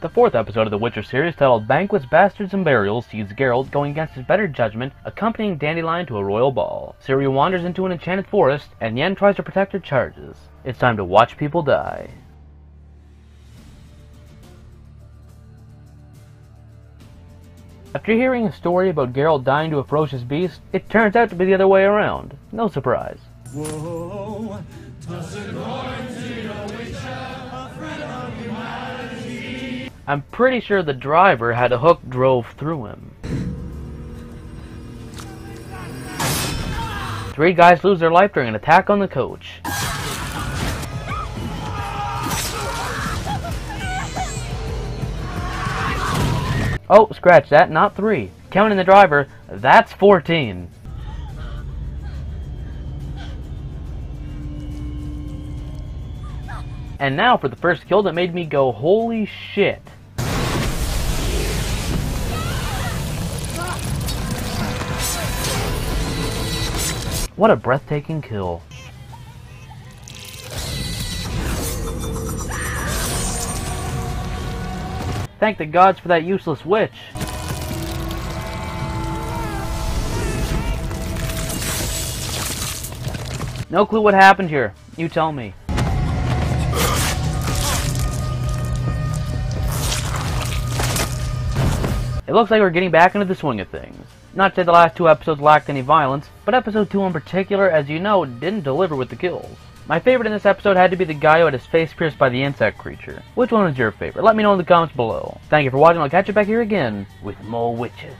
The fourth episode of the Witcher series, titled Banquets, Bastards, and Burials, sees Geralt going against his better judgment, accompanying Dandelion to a royal ball. Ciri wanders into an enchanted forest, and Yen tries to protect her charges. It's time to watch people die. After hearing a story about Geralt dying to a ferocious beast, it turns out to be the other way around. No surprise. Whoa, I'm pretty sure the driver had a hook drove through him. Three guys lose their life during an attack on the coach. Oh, scratch that, not three. Counting the driver, that's 14. And now for the first kill that made me go, holy shit. What a breathtaking kill. Thank the gods for that useless witch. No clue what happened here. You tell me. It looks like we're getting back into the swing of things. Not to say the last two episodes lacked any violence, but episode 2 in particular, as you know, didn't deliver with the kills. My favorite in this episode had to be the guy who had his face pierced by the insect creature. Which one was your favorite? Let me know in the comments below. Thank you for watching, I'll catch you back here again with more witches.